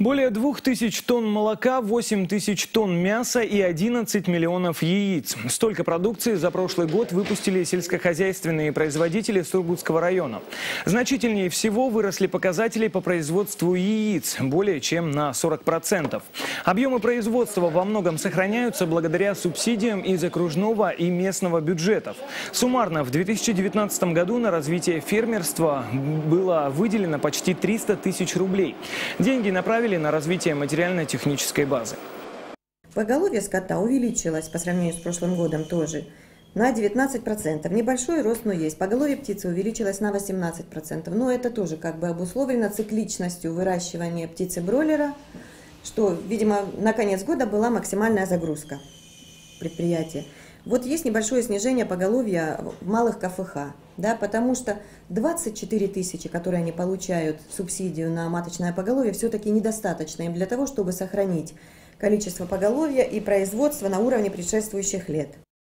Более двух тысяч тонн молока, 8 тысяч тонн мяса и 11 миллионов яиц. Столько продукции за прошлый год выпустили сельскохозяйственные производители Сургутского района. Значительнее всего выросли показатели по производству яиц, более чем на 40%. Объемы производства во многом сохраняются благодаря субсидиям из окружного и местного бюджетов. Суммарно в 2019 году на развитие фермерства было выделено почти 300 тысяч рублей. Деньги направили на развитие материально-технической базы. Поголовье скота увеличилось по сравнению с прошлым годом тоже на 19%. Небольшой рост, но есть. Поголовье птицы увеличилось на 18%. Но это тоже как бы обусловлено цикличностью выращивания птицы-бройлера, что, видимо, на конец года была максимальная загрузка предприятия. Вот есть небольшое снижение поголовья в малых КФХ, да, потому что 24 тысячи, которые они получают субсидию на маточное поголовье, все-таки недостаточно им для того, чтобы сохранить количество поголовья и производство на уровне предшествующих лет.